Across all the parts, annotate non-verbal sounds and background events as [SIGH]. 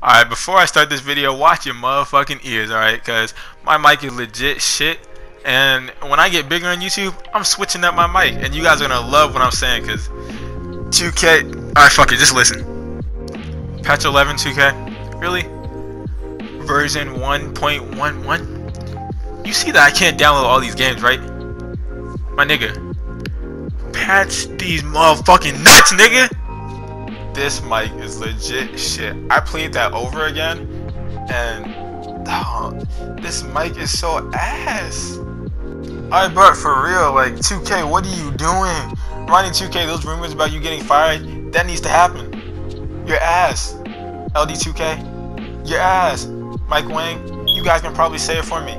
Alright, before I start this video, watch your motherfucking ears, alright? Because my mic is legit shit. And when I get bigger on YouTube, I'm switching up my mic. And you guys are going to love what I'm saying because 2K. Alright, fuck it, just listen. Patch 11 2K? Really? Version 1.11? You see that I can't download all these games, right? My nigga. Patch these motherfucking nuts, nigga! This mic is legit shit. I played that over again, and oh, this mic is so ass. Alright, but for real, like 2K, what are you doing? Ronnie 2K, those rumors about you getting fired, that needs to happen. Your ass. LD2K, your ass. Mike Wang, you guys can probably say it for me.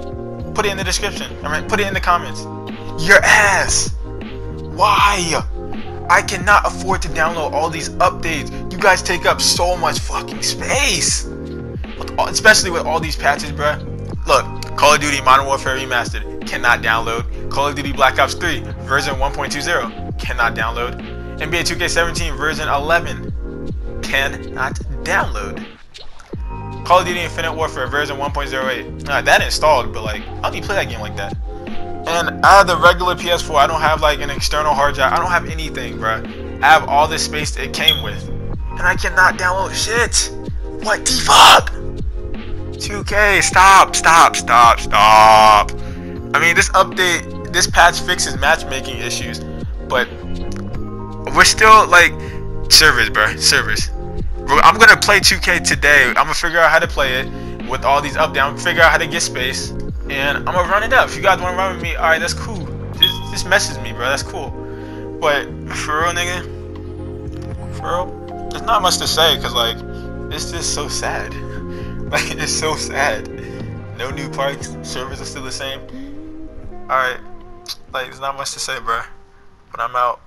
Put it in the description. Alright, put it in the comments. Your ass. Why? I cannot afford to download all these updates. You guys take up so much fucking space. Especially with all these patches, bruh. Look, Call of Duty Modern Warfare Remastered cannot download. Call of Duty Black Ops 3 version 1.20 cannot download. NBA 2K17 version 11 cannot download. Call of Duty Infinite Warfare version 1.08. Nah, that installed, but like, how do you play that game like that? And I have the regular PS4. I don't have like an external hard drive. I don't have anything, bro. I have all this space it came with. And I cannot download shit. What the fuck? 2K, stop, stop, stop, stop. I mean, this update, this patch fixes matchmaking issues, but we're still like servers, bro. Servers. I'm gonna play 2K today. I'm gonna figure out how to play it with all these updates. I'm gonna figure out how to get space and I'm gonna run it up. If you guys wanna run with me, alright, that's cool. Just, just message me, bro. That's cool. But for real, nigga, for real, there's not much to say because like it's just so sad. [LAUGHS] like it's so sad. No new parks. Servers are still the same. Alright, like there's not much to say, bro. But I'm out.